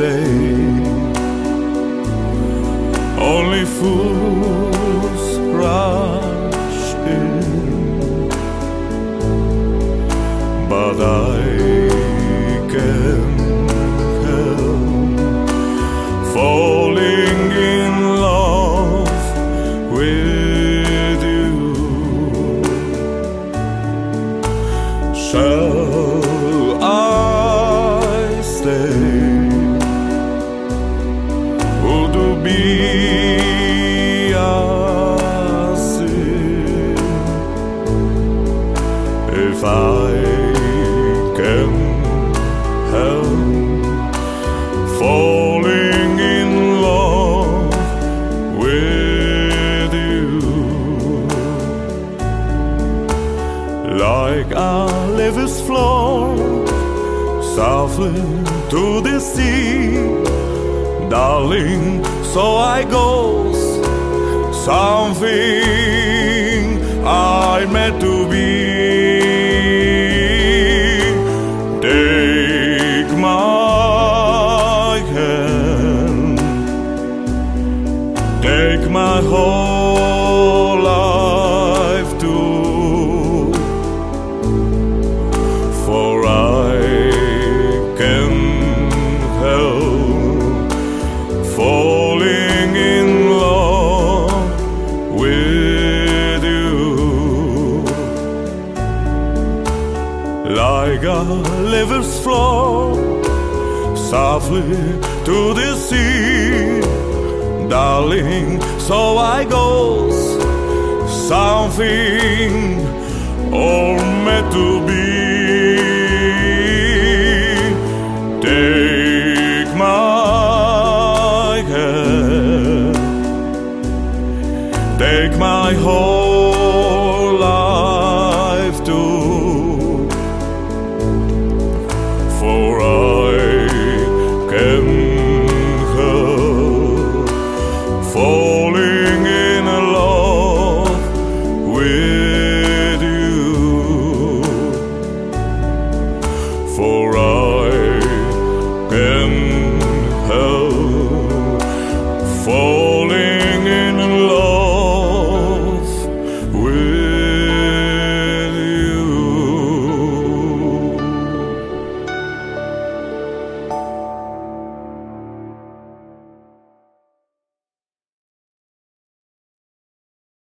say. Only fools rush in, but I can help falling in love with you. Shall I stay? Like a river's flow softly to the sea darling. So I goes something I meant to be. My whole life for I can help falling in love with you. Like a river's flow softly to the sea darling so i goes something all meant to be. Take my hand. Take my whole